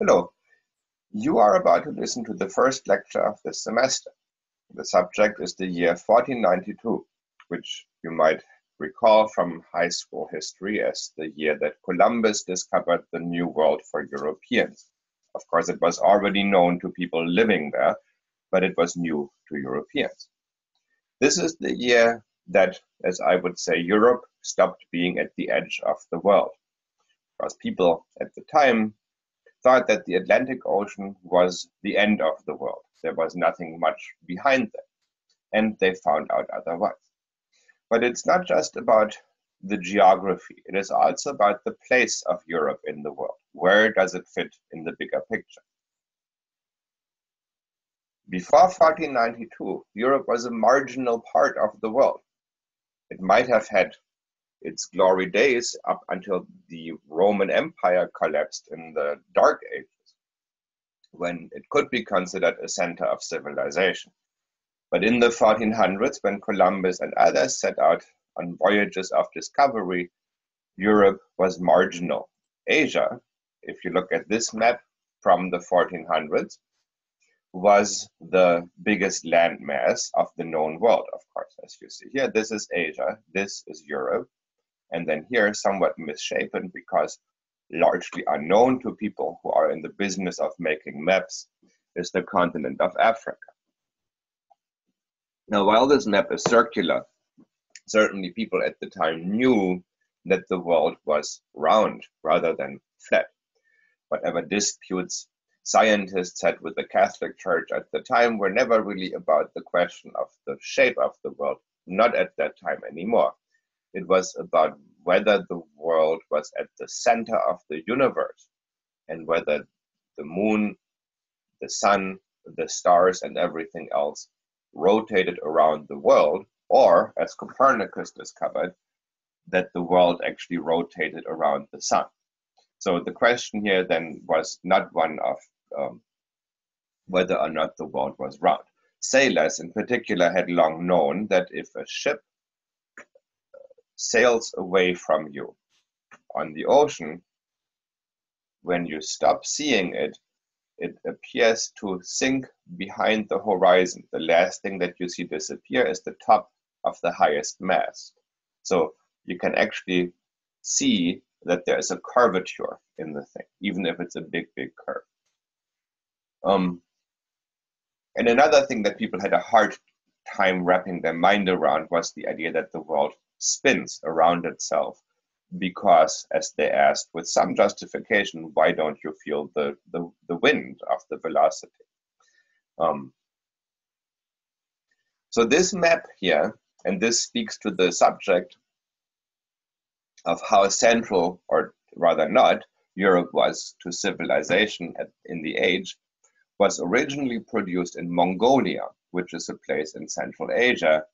Hello. You are about to listen to the first lecture of this semester. The subject is the year 1492, which you might recall from high school history as the year that Columbus discovered the New World for Europeans. Of course, it was already known to people living there, but it was new to Europeans. This is the year that, as I would say, Europe stopped being at the edge of the world. Because people at the time thought that the Atlantic Ocean was the end of the world. There was nothing much behind them. And they found out otherwise. But it's not just about the geography, it is also about the place of Europe in the world. Where does it fit in the bigger picture? Before 1492, Europe was a marginal part of the world. It might have had its glory days up until the Roman Empire collapsed in the Dark Ages, when it could be considered a center of civilization. But in the 1400s, when Columbus and others set out on voyages of discovery, Europe was marginal. Asia, if you look at this map from the 1400s, was the biggest landmass of the known world, of course, as you see here. This is Asia, this is Europe, and then here, somewhat misshapen because largely unknown to people who are in the business of making maps, is the continent of Africa. Now, while this map is circular, certainly people at the time knew that the world was round rather than flat. Whatever disputes scientists had with the Catholic Church at the time were never really about the question of the shape of the world, not at that time anymore. It was about whether the world was at the center of the universe and whether the moon, the sun, the stars, and everything else rotated around the world, or as Copernicus discovered, that the world actually rotated around the sun. So the question here then was not one of um, whether or not the world was round. Sailors, in particular, had long known that if a ship sails away from you on the ocean, when you stop seeing it, it appears to sink behind the horizon. The last thing that you see disappear is the top of the highest mast. So you can actually see that there is a curvature in the thing, even if it's a big, big curve. Um, and another thing that people had a hard time wrapping their mind around was the idea that the world spins around itself because as they asked with some justification why don't you feel the the, the wind of the velocity? Um, so this map here and this speaks to the subject of how central or rather not europe was to civilization at, in the age was originally produced in mongolia which is a place in central asia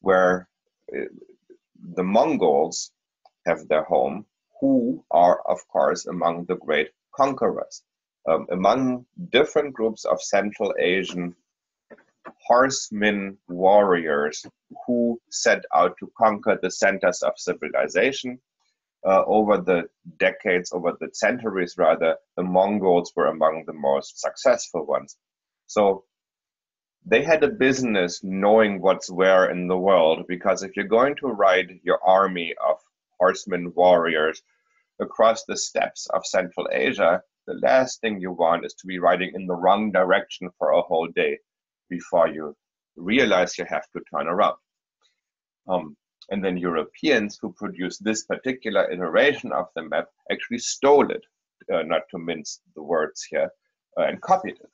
where the Mongols have their home, who are, of course, among the great conquerors. Um, among different groups of Central Asian horsemen warriors who set out to conquer the centers of civilization. Uh, over the decades, over the centuries rather, the Mongols were among the most successful ones. So they had a business knowing what's where in the world because if you're going to ride your army of horsemen warriors across the steppes of Central Asia, the last thing you want is to be riding in the wrong direction for a whole day before you realize you have to turn around. Um, and then Europeans who produced this particular iteration of the map actually stole it, uh, not to mince the words here, uh, and copied it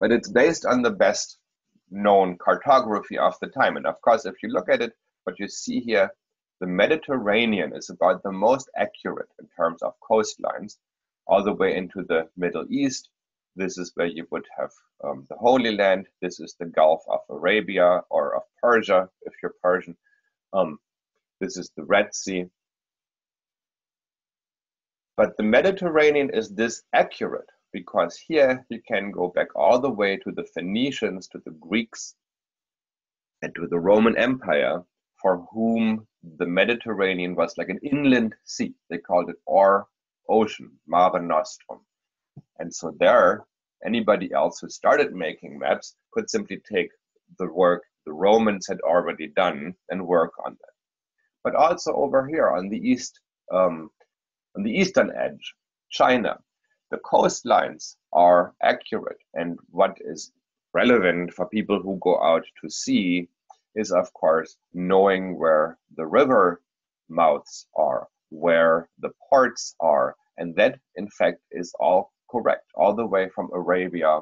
but it's based on the best known cartography of the time. And of course, if you look at it, what you see here, the Mediterranean is about the most accurate in terms of coastlines, all the way into the Middle East. This is where you would have um, the Holy Land. This is the Gulf of Arabia or of Persia, if you're Persian. Um, this is the Red Sea. But the Mediterranean is this accurate because here you can go back all the way to the Phoenicians, to the Greeks, and to the Roman Empire, for whom the Mediterranean was like an inland sea. They called it Or ocean, Mare Nostrum. And so there, anybody else who started making maps could simply take the work the Romans had already done and work on that. But also over here on the east, um, on the eastern edge, China, the coastlines are accurate. And what is relevant for people who go out to sea is, of course, knowing where the river mouths are, where the ports are. And that, in fact, is all correct, all the way from Arabia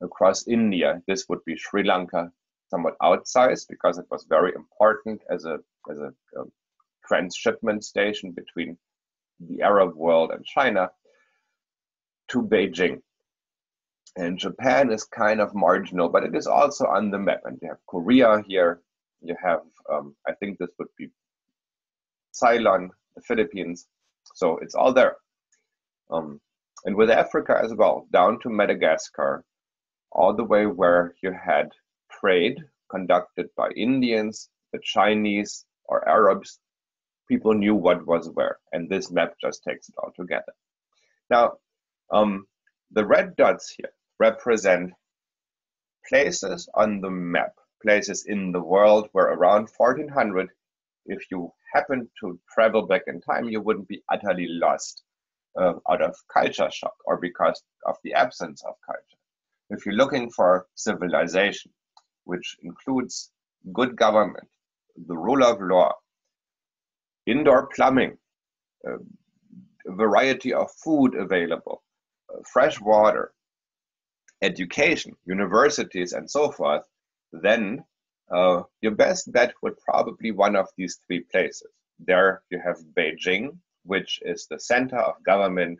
across India. This would be Sri Lanka, somewhat outsized because it was very important as a as a, a transshipment station between the Arab world and China to Beijing. And Japan is kind of marginal, but it is also on the map. And you have Korea here. You have, um, I think this would be Ceylon, the Philippines. So it's all there. Um, and with Africa as well, down to Madagascar, all the way where you had trade conducted by Indians, the Chinese, or Arabs, people knew what was where. And this map just takes it all together. Now, um, the red dots here represent places on the map, places in the world where around 1400, if you happened to travel back in time, you wouldn't be utterly lost uh, out of culture shock or because of the absence of culture. If you're looking for civilization, which includes good government, the rule of law, indoor plumbing, uh, a variety of food available, fresh water, education, universities, and so forth, then uh, your best bet would probably one of these three places. There you have Beijing, which is the center of government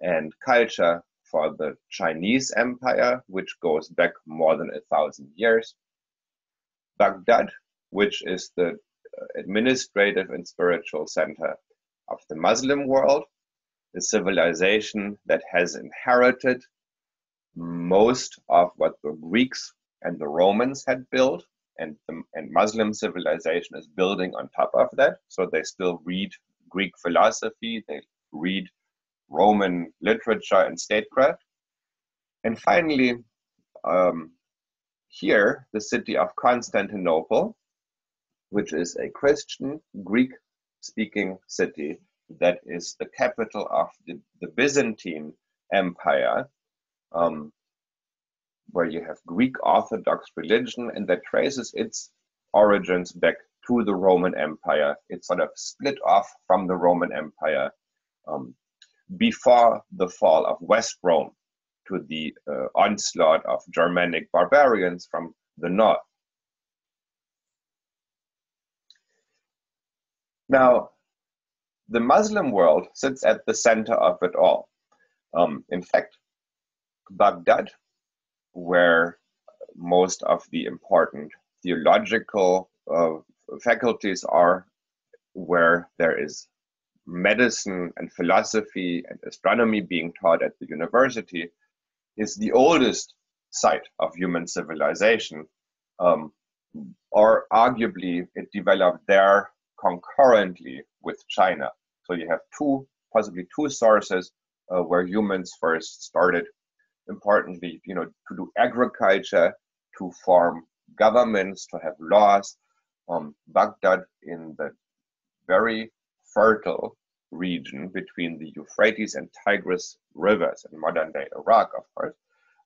and culture for the Chinese Empire, which goes back more than a thousand years. Baghdad, which is the uh, administrative and spiritual center of the Muslim world, the civilization that has inherited most of what the Greeks and the Romans had built, and the, and Muslim civilization is building on top of that. So they still read Greek philosophy, they read Roman literature and statecraft. And finally, um, here, the city of Constantinople, which is a Christian, Greek speaking city that is the capital of the, the Byzantine Empire, um, where you have Greek Orthodox religion, and that traces its origins back to the Roman Empire. It sort of split off from the Roman Empire um, before the fall of West Rome to the uh, onslaught of Germanic barbarians from the north. Now, the Muslim world sits at the center of it all. Um, in fact, Baghdad, where most of the important theological uh, faculties are, where there is medicine and philosophy and astronomy being taught at the university, is the oldest site of human civilization, um, or arguably it developed there concurrently with China. So you have two, possibly two sources uh, where humans first started. Importantly, you know, to do agriculture, to form governments, to have laws. Um, Baghdad in the very fertile region between the Euphrates and Tigris rivers in modern day Iraq, of course,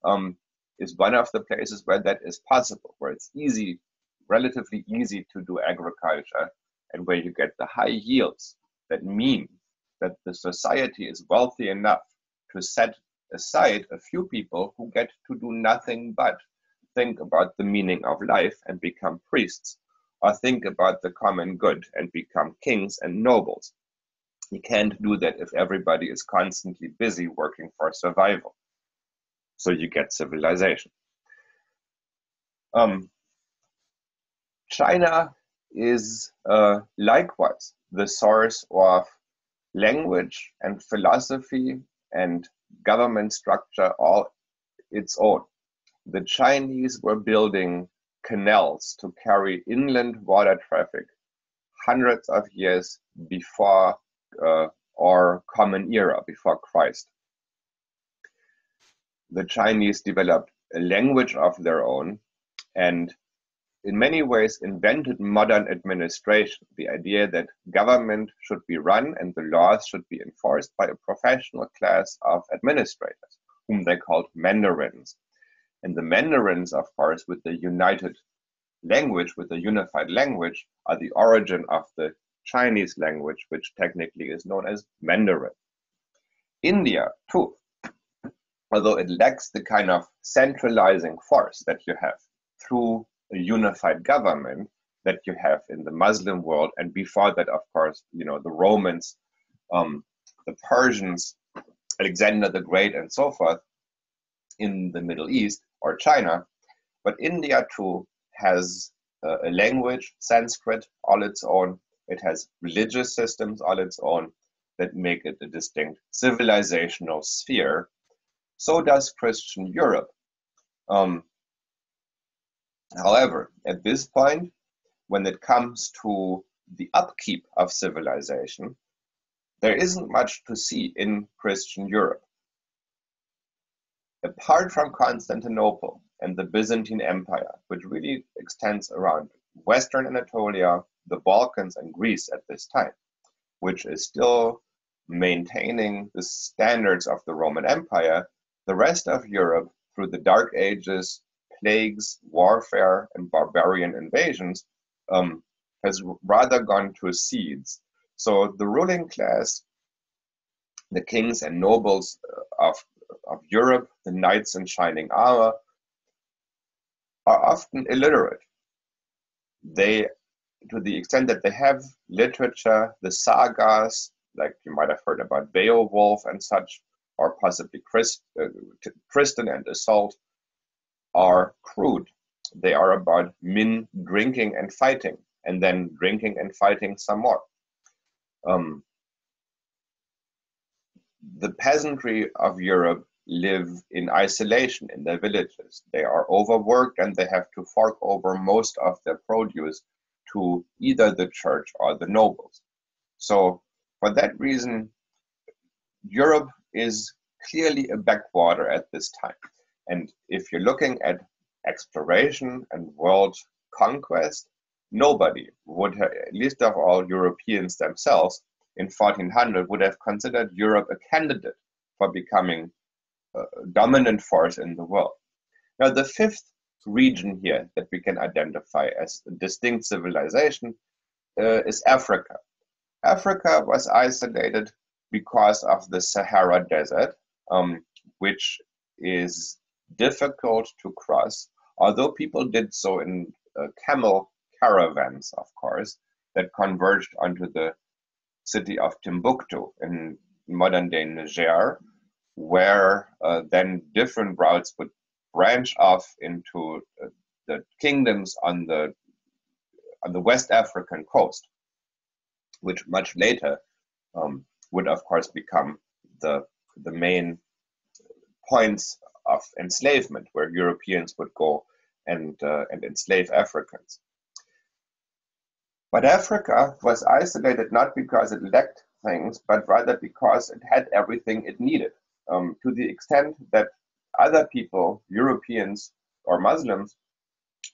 um, is one of the places where that is possible, where it's easy, relatively easy to do agriculture, and where you get the high yields that mean that the society is wealthy enough to set aside a few people who get to do nothing but think about the meaning of life and become priests, or think about the common good and become kings and nobles. You can't do that if everybody is constantly busy working for survival. So you get civilization. Um, China is uh, likewise the source of language and philosophy and government structure all its own. The Chinese were building canals to carry inland water traffic hundreds of years before uh, or Common Era before Christ. The Chinese developed a language of their own and in many ways invented modern administration, the idea that government should be run and the laws should be enforced by a professional class of administrators, whom they called mandarins. And the mandarins, of course, with the united language, with the unified language, are the origin of the Chinese language, which technically is known as Mandarin. India, too, although it lacks the kind of centralizing force that you have through a unified government that you have in the Muslim world, and before that, of course, you know the Romans, um, the Persians, Alexander the Great, and so forth in the Middle East or China. But India too has uh, a language, Sanskrit, all its own. It has religious systems all its own that make it a distinct civilizational sphere. So does Christian Europe. Um, However, at this point, when it comes to the upkeep of civilization, there isn't much to see in Christian Europe. Apart from Constantinople and the Byzantine Empire, which really extends around Western Anatolia, the Balkans, and Greece at this time, which is still maintaining the standards of the Roman Empire, the rest of Europe, through the Dark Ages, plagues, warfare, and barbarian invasions, um, has rather gone to seeds. So the ruling class, the kings and nobles uh, of, of Europe, the knights in shining armor, are often illiterate. They, to the extent that they have literature, the sagas, like you might have heard about Beowulf and such, or possibly Christ, uh, Tristan and Isolde, are crude. They are about men drinking and fighting, and then drinking and fighting some more. Um, the peasantry of Europe live in isolation in their villages. They are overworked and they have to fork over most of their produce to either the church or the nobles. So, for that reason, Europe is clearly a backwater at this time. And if you're looking at exploration and world conquest, nobody would have, least of all Europeans themselves, in 1400 would have considered Europe a candidate for becoming a dominant force in the world. Now, the fifth region here that we can identify as a distinct civilization uh, is Africa. Africa was isolated because of the Sahara Desert, um, which is difficult to cross, although people did so in uh, camel caravans, of course, that converged onto the city of Timbuktu in modern day Niger, where uh, then different routes would branch off into uh, the kingdoms on the on the West African coast, which much later um, would, of course, become the the main points of enslavement, where Europeans would go and, uh, and enslave Africans. But Africa was isolated not because it lacked things, but rather because it had everything it needed. Um, to the extent that other people, Europeans or Muslims,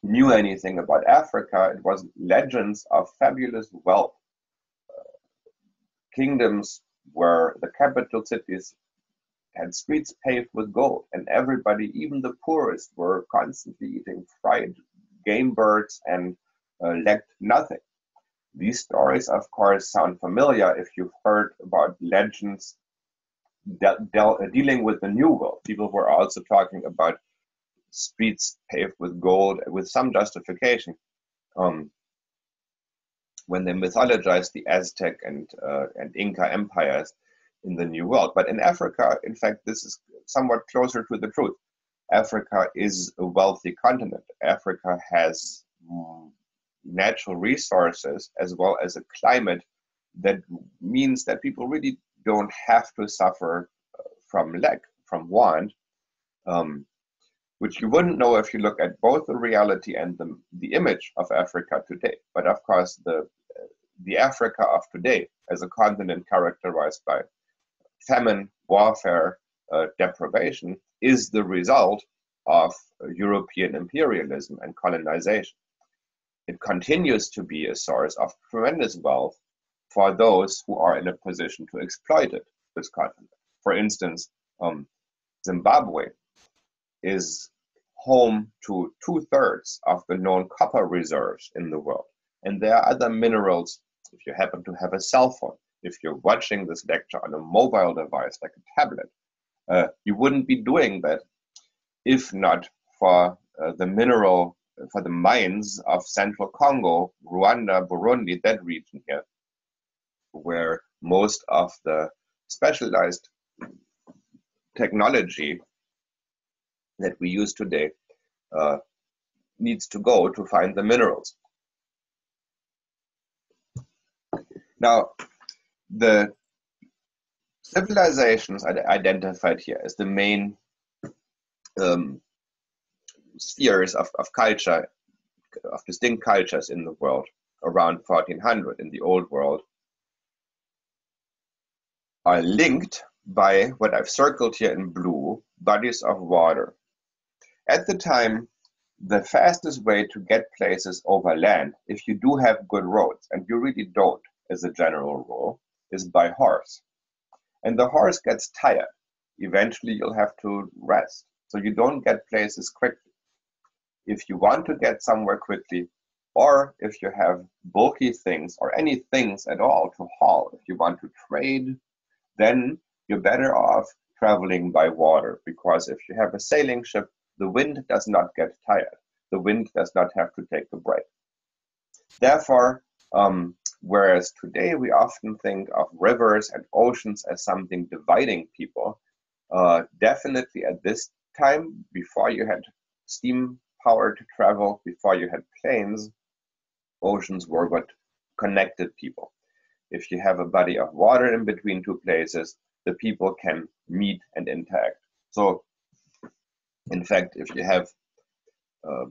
knew anything about Africa, it was legends of fabulous wealth. Uh, kingdoms where the capital cities had streets paved with gold, and everybody, even the poorest, were constantly eating fried game birds and uh, lacked nothing. These stories, of course, sound familiar if you've heard about legends de- de- dealing with the New World. People were also talking about streets paved with gold with some justification. Um, when they mythologized the Aztec and uh, and Inca empires, in the New World. But in Africa, in fact, this is somewhat closer to the truth. Africa is a wealthy continent. Africa has natural resources as well as a climate that means that people really don't have to suffer uh, from lack, from want, um, which you wouldn't know if you look at both the reality and the, the image of Africa today. But of course, the the Africa of today, as a continent characterized by famine, warfare, uh, deprivation, is the result of European imperialism and colonization. It continues to be a source of tremendous wealth for those who are in a position to exploit it, this continent. For instance, um, Zimbabwe is home to two thirds of the known copper reserves in the world. And there are other minerals, if you happen to have a cell phone, if you're watching this lecture on a mobile device like a tablet, uh, you wouldn't be doing that if not for uh, the mineral, for the mines of central Congo, Rwanda, Burundi, that region here, where most of the specialized technology that we use today uh, needs to go to find the minerals. Now, the civilizations identified here as the main um, spheres of, of culture, of distinct cultures in the world around 1400 in the old world are linked by what I've circled here in blue, bodies of water. At the time, the fastest way to get places over land, if you do have good roads, and you really don't as a general rule, is by horse. And the horse gets tired. Eventually, you'll have to rest. So you don't get places quickly. If you want to get somewhere quickly, or if you have bulky things or any things at all to haul, if you want to trade, then you're better off traveling by water because if you have a sailing ship, the wind does not get tired. The wind does not have to take a break. Therefore, um, whereas today we often think of rivers and oceans as something dividing people, uh, definitely at this time, before you had steam power to travel, before you had planes, oceans were what connected people. If you have a body of water in between two places, the people can meet and interact. So, in fact, if you have uh,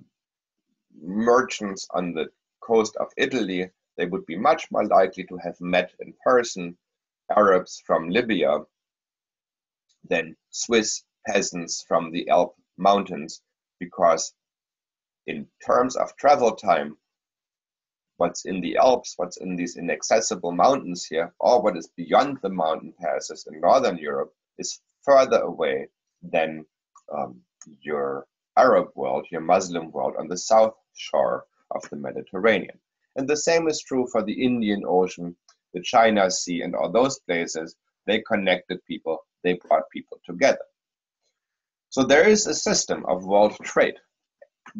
merchants on the coast of Italy, they would be much more likely to have met in person Arabs from Libya than Swiss peasants from the Alp mountains because in terms of travel time, what's in the Alps, what's in these inaccessible mountains here, or what is beyond the mountain passes in Northern Europe is further away than um, your Arab world, your Muslim world on the south shore of the Mediterranean. And the same is true for the Indian Ocean, the China Sea, and all those places. They connected people, they brought people together. So there is a system of world trade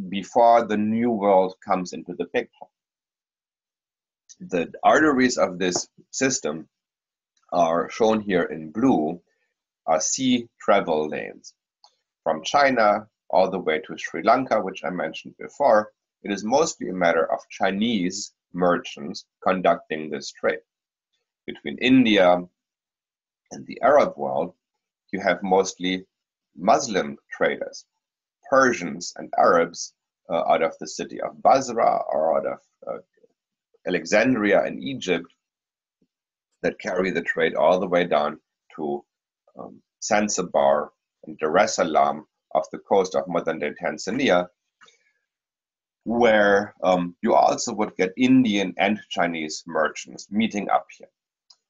before the new world comes into the picture. The arteries of this system are shown here in blue, are sea travel lanes. From China all the way to Sri Lanka, which I mentioned before, it is mostly a matter of Chinese merchants conducting this trade. Between India and the Arab world, you have mostly Muslim traders, Persians and Arabs uh, out of the city of Basra or out of uh, Alexandria in Egypt that carry the trade all the way down to um, Zanzibar and Dar es Salaam off the coast of modern day Tanzania, where um, you also would get Indian and Chinese merchants meeting up here.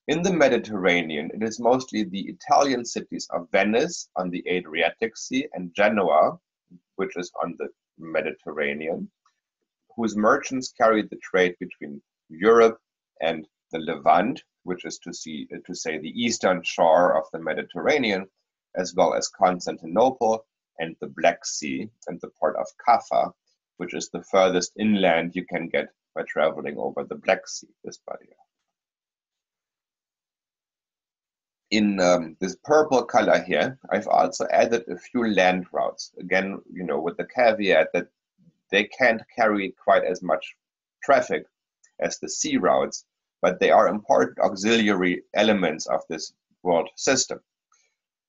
In the Mediterranean, it is mostly the Italian cities of Venice on the Adriatic Sea and Genoa, which is on the Mediterranean, whose merchants carried the trade between Europe and the Levant, which is to, see, to say the eastern shore of the Mediterranean, as well as Constantinople and the Black Sea and the port of Kaffa, which is the furthest inland you can get by traveling over the Black Sea, this barrier. in um, this purple color here, I've also added a few land routes. Again, you know, with the caveat that they can't carry quite as much traffic as the sea routes, but they are important auxiliary elements of this world system.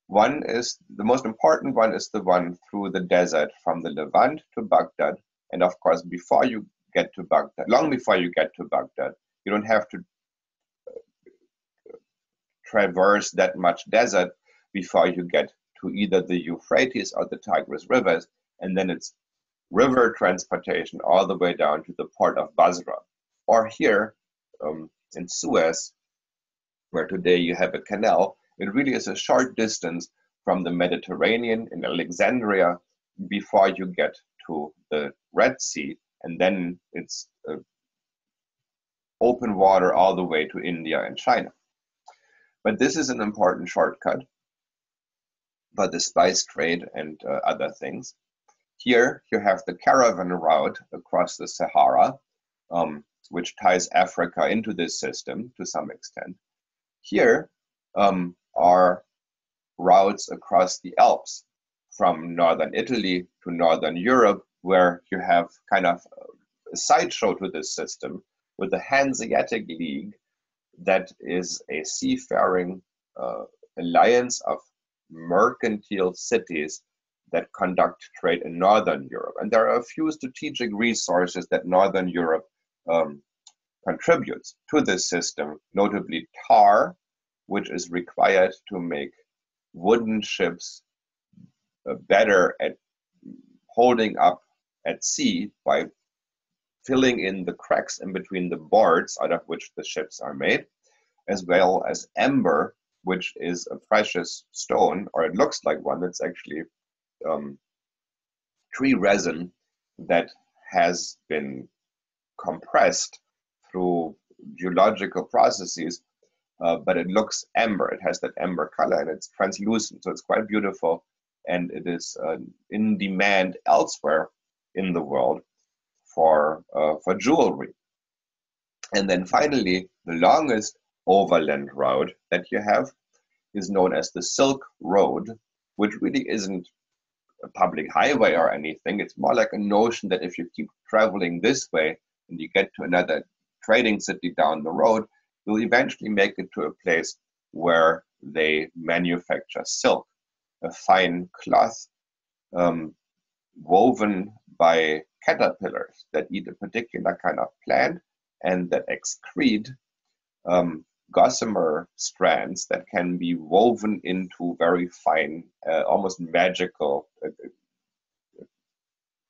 One is the most important one is the one through the desert from the Levant to Baghdad. And of course, before you get to Baghdad, long before you get to Baghdad, you don't have to traverse that much desert before you get to either the Euphrates or the Tigris rivers, and then it's river transportation all the way down to the port of Basra. Or here um, in Suez, where today you have a canal, it really is a short distance from the Mediterranean in Alexandria before you get to the Red Sea, and then it's uh, open water all the way to India and China. But this is an important shortcut for the spice trade and uh, other things. Here you have the caravan route across the Sahara, um, which ties Africa into this system to some extent. Here um, are routes across the Alps from northern Italy to northern Europe, where you have kind of a sideshow to this system with the Hanseatic League, that is a seafaring uh, alliance of mercantile cities that conduct trade in Northern Europe. And there are a few strategic resources that Northern Europe um, contributes to this system, notably tar, which is required to make wooden ships better at holding up at sea by filling in the cracks in between the boards out of which the ships are made, as well as amber, which is a precious stone, or it looks like one. that's actually um, tree resin that has been compressed through geological processes, uh, but it looks amber. It has that amber color and it's translucent, so it's quite beautiful. And it is uh, in demand elsewhere in the world for, uh, for jewelry. And then finally, the longest overland route that you have is known as the Silk Road, which really isn't a public highway or anything. It's more like a notion that if you keep traveling this way and you get to another trading city down the road, you'll eventually make it to a place where they manufacture silk, a fine cloth um, woven by caterpillars that eat a particular kind of plant and that excrete um, gossamer strands that can be woven into very fine, uh, almost magical uh,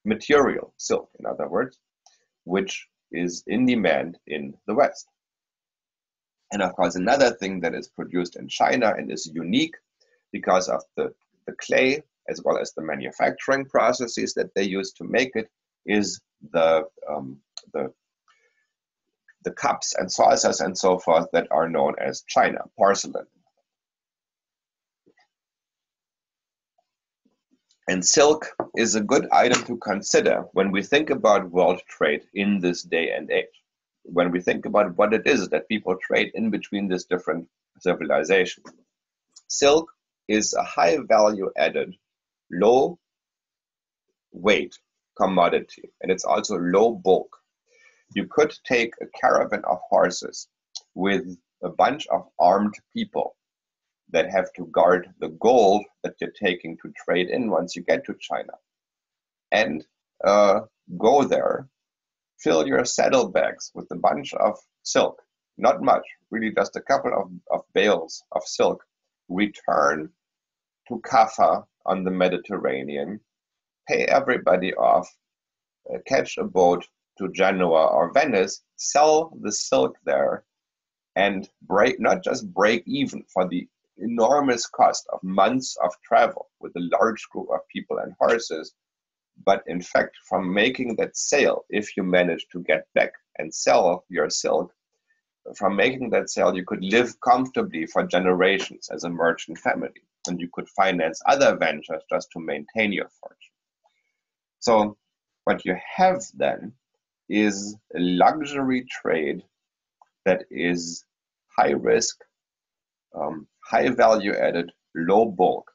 material, silk, in other words, which is in demand in the West. And of course, another thing that is produced in China and is unique because of the, the clay as well as the manufacturing processes that they use to make it is the, um, the the cups and saucers and so forth that are known as china, porcelain. And silk is a good item to consider when we think about world trade in this day and age. When we think about what it is that people trade in between these different civilizations. Silk is a high value added, low weight commodity, and it's also low bulk you could take a caravan of horses with a bunch of armed people that have to guard the gold that you're taking to trade in once you get to China. And uh, go there, fill your saddlebags with a bunch of silk, not much, really just a couple of, of bales of silk, return to Kaffa on the Mediterranean, pay everybody off, uh, catch a boat to Genoa or Venice, sell the silk there and break not just break even for the enormous cost of months of travel with a large group of people and horses, but in fact, from making that sale, if you manage to get back and sell your silk, from making that sale, you could live comfortably for generations as a merchant family, and you could finance other ventures just to maintain your fortune. So, what you have then is a luxury trade that is high risk, um, high value added, low bulk.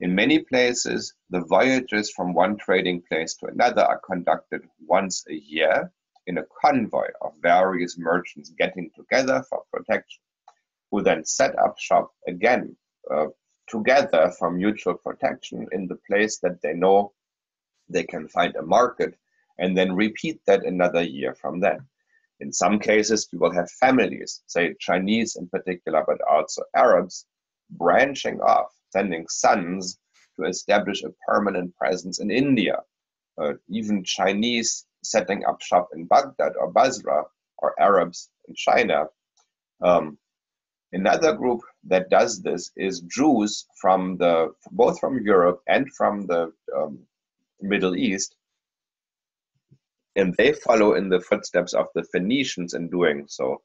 In many places, the voyages from one trading place to another are conducted once a year in a convoy of various merchants getting together for protection, who then set up shop again uh, together for mutual protection in the place that they know they can find a market and then repeat that another year from then. In some cases, you will have families, say Chinese in particular, but also Arabs, branching off, sending sons to establish a permanent presence in India. Uh, even Chinese setting up shop in Baghdad or Basra, or Arabs in China. Um, another group that does this is Jews from the both from Europe and from the um, Middle East, and they follow in the footsteps of the Phoenicians in doing so.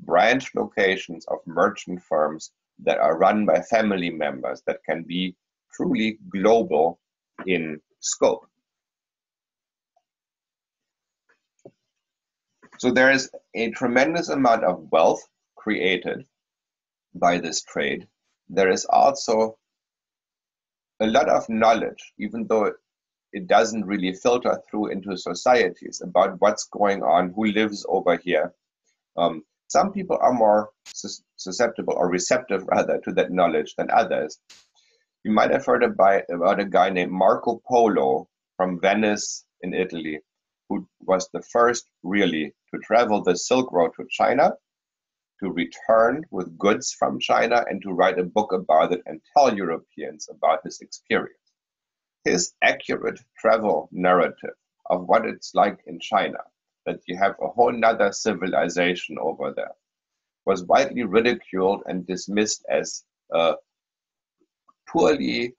Branch locations of merchant firms that are run by family members that can be truly global in scope. So there is a tremendous amount of wealth created by this trade. There is also a lot of knowledge, even though it doesn't really filter through into societies about what's going on, who lives over here. Um, some people are more susceptible or receptive, rather, to that knowledge than others. You might have heard about, about a guy named Marco Polo from Venice in Italy, who was the first really to travel the Silk Road to China, to return with goods from China, and to write a book about it and tell Europeans about his experience. His accurate travel narrative of what it's like in China, that you have a whole nother civilization over there, was widely ridiculed and dismissed as a poorly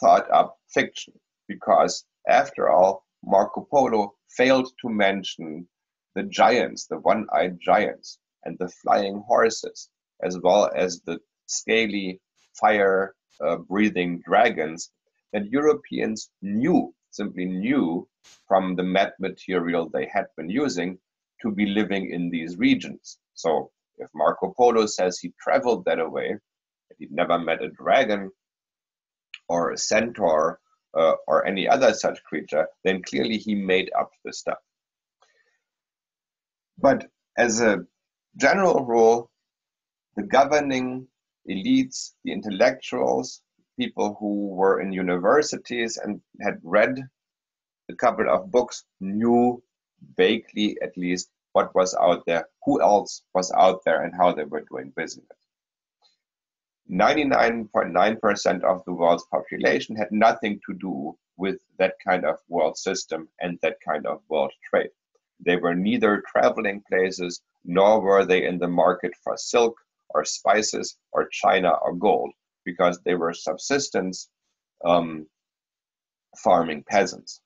thought up fiction because, after all, Marco Polo failed to mention the giants, the one eyed giants, and the flying horses, as well as the scaly, fire uh, breathing dragons that Europeans knew, simply knew from the map material they had been using to be living in these regions. So if Marco Polo says he traveled that way, he'd never met a dragon or a centaur uh, or any other such creature, then clearly he made up the stuff. But as a general rule, the governing elites, the intellectuals, people who were in universities and had read a couple of books knew vaguely at least what was out there, who else was out there, and how they were doing business. 99.9% of the world's population had nothing to do with that kind of world system and that kind of world trade. They were neither traveling places nor were they in the market for silk or spices or china or gold because they were subsistence um, farming peasants.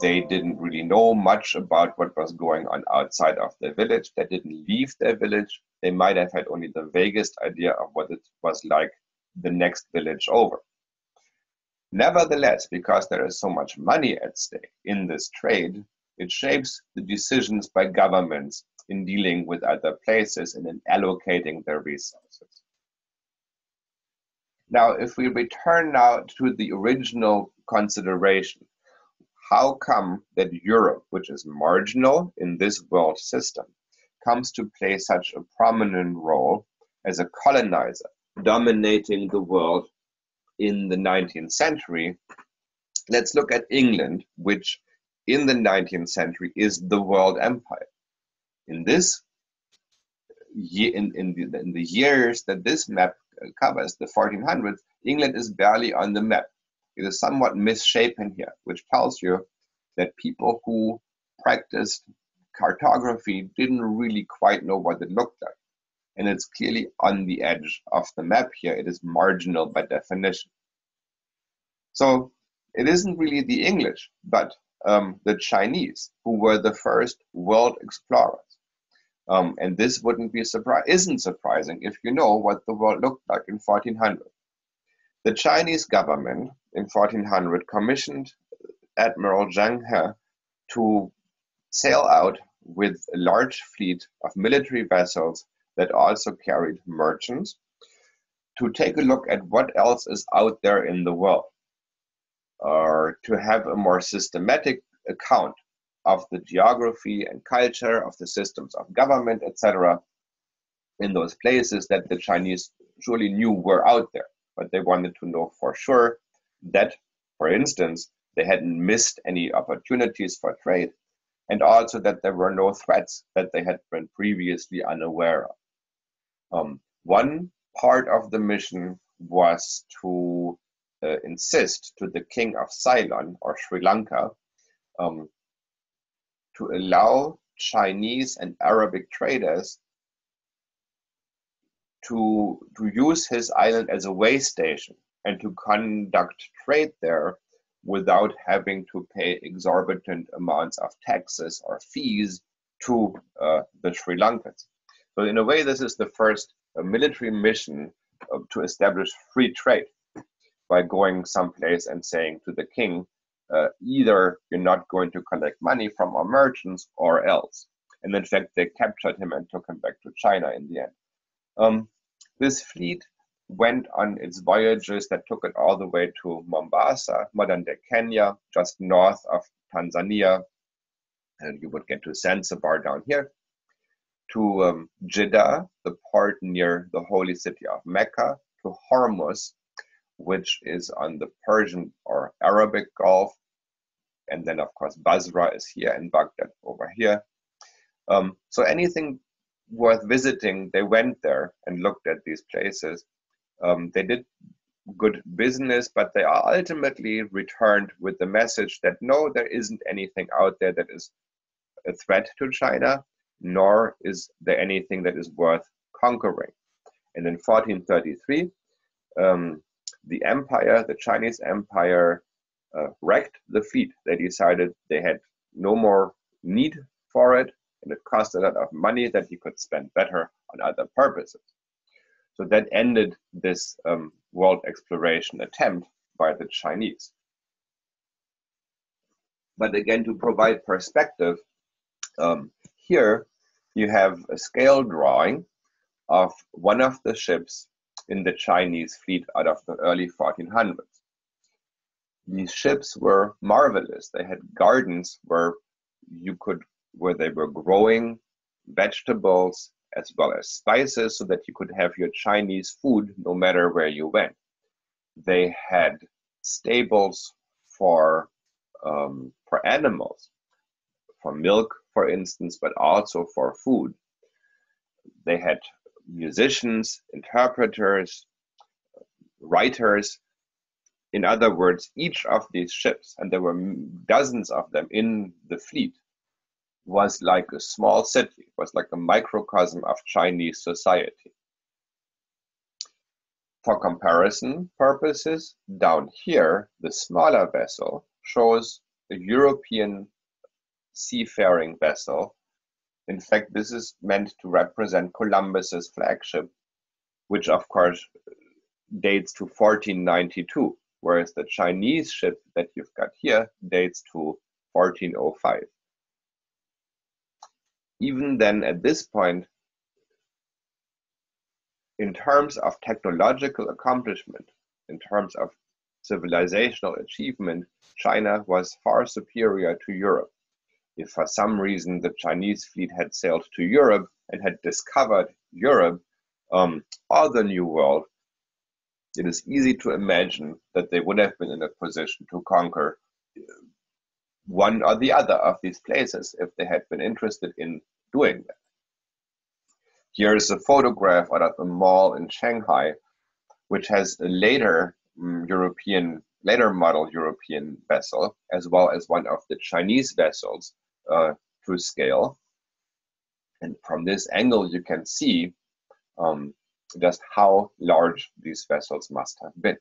They didn't really know much about what was going on outside of their village. They didn't leave their village they might have had only the vaguest idea of what it was like the next village over. Nevertheless, because there is so much money at stake in this trade, it shapes the decisions by governments in dealing with other places and in allocating their resources. Now, if we return now to the original consideration, how come that Europe, which is marginal in this world system, comes to play such a prominent role as a colonizer, dominating the world in the 19th century, let's look at England, which in the 19th century is the world empire. In this in, in, the, in the years that this map uh, covers, the 1400s, England is barely on the map. It is somewhat misshapen here, which tells you that people who practiced cartography didn't really quite know what it looked like. And it's clearly on the edge of the map here. It is marginal by definition. So it isn't really the English, but um, the Chinese who were the first world explorers. Um, and this wouldn't be surprise isn't surprising if you know what the world looked like in 1400. The Chinese government in 1400 commissioned Admiral Zheng He to sail out with a large fleet of military vessels that also carried merchants to take a look at what else is out there in the world, or to have a more systematic account of the geography and culture, of the systems of government, etc., in those places that the Chinese surely knew were out there. But they wanted to know for sure that, for instance, they hadn't missed any opportunities for trade and also that there were no threats that they had been previously unaware of. Um, one part of the mission was to uh, insist to the king of Ceylon or Sri Lanka um, to allow Chinese and Arabic traders to, to use his island as a way station and to conduct trade there without having to pay exorbitant amounts of taxes or fees to uh, the Sri Lankans. So, in a way, this is the first uh, military mission uh, to establish free trade by going someplace and saying to the king, uh, either you're not going to collect money from our merchants or else. And in fact, they captured him and took him back to China in the end. Um, this fleet went on its voyages that took it all the way to Mombasa, modern day Kenya, just north of Tanzania. And you would get to Zanzibar down here, to um, Jeddah, the port near the holy city of Mecca, to Hormuz, which is on the Persian or Arabic Gulf. And then, of course, Basra is here and Baghdad over here. Um, so anything worth visiting, they went there and looked at these places. Um, they did good business, but they are ultimately returned with the message that no, there isn't anything out there that is a threat to China, nor is there anything that is worth conquering. And in 1433, um, the empire, the Chinese empire, uh, wrecked the fleet. They decided they had no more need for it, and it cost a lot of money that he could spend better on other purposes. So that ended this um, world exploration attempt by the Chinese. But again, to provide perspective, um, here you have a scale drawing of one of the ships in the Chinese fleet out of the early 1400s. These ships were marvelous. They had gardens where you could, where they were growing vegetables as well as spices so that you could have your Chinese food no matter where you went. They had stables for um, for animals, for milk, for instance, but also for food. They had musicians, interpreters, writers. In other words, each of these ships, and there were dozens of them in the fleet, was like a small city, was like a microcosm of Chinese society. For comparison purposes, down here, the smaller vessel shows a European seafaring vessel in fact, this is meant to represent Columbus's flagship, which of course uh, dates to 1492, whereas the Chinese ship that you've got here dates to 1405. Even then, at this point, in terms of technological accomplishment, in terms of civilizational achievement, China was far superior to Europe. If for some reason the Chinese fleet had sailed to Europe and had discovered Europe um, or the New World, it is easy to imagine that they would have been in a position to conquer one or the other of these places if they had been interested in doing that. Here is a photograph of a mall in Shanghai, which has a later um, European, later model European vessel, as well as one of the Chinese vessels uh, to scale. And from this angle, you can see um, just how large these vessels must have been.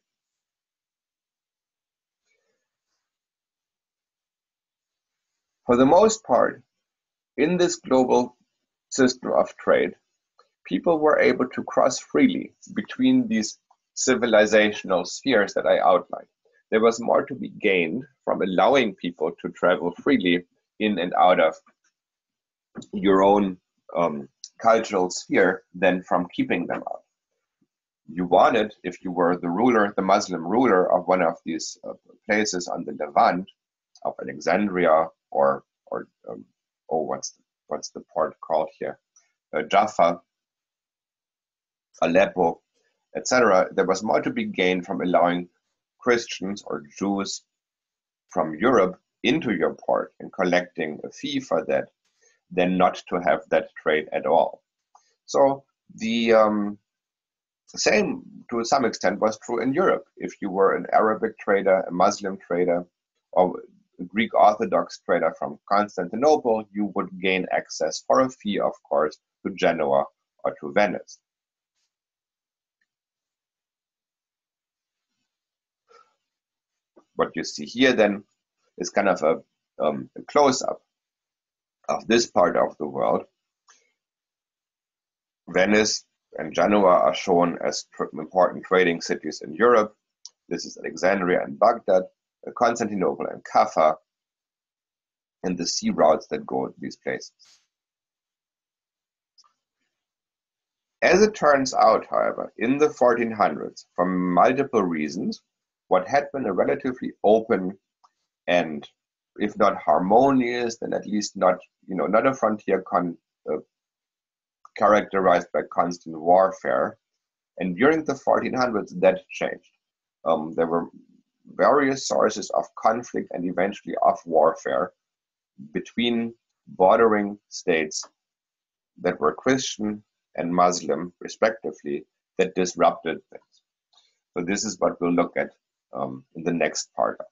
For the most part, in this global system of trade, people were able to cross freely between these civilizational spheres that I outlined. There was more to be gained from allowing people to travel freely in and out of your own um, cultural sphere than from keeping them out. You wanted, if you were the ruler, the Muslim ruler of one of these uh, places on the Levant, of Alexandria or or um, oh, what's the, what's the port called here, uh, Jaffa, Aleppo, etc. There was more to be gained from allowing Christians or Jews from Europe into your port and collecting a fee for that than not to have that trade at all. So the um, same, to some extent, was true in Europe. If you were an Arabic trader, a Muslim trader, or Greek Orthodox trader from Constantinople, you would gain access for a fee, of course, to Genoa or to Venice. What you see here then is kind of a, um, a close-up of this part of the world. Venice and Genoa are shown as important trading cities in Europe. This is Alexandria and Baghdad, Constantinople and Kaffa, and the sea routes that go to these places. As it turns out, however, in the 1400s, for multiple reasons, what had been a relatively open and, if not harmonious, then at least not, you know, not a frontier con, uh, characterized by constant warfare. And during the 1400s, that changed. Um, there were various sources of conflict and eventually of warfare between bordering states that were Christian and Muslim, respectively, that disrupted things. So, this is what we'll look at um, in the next part of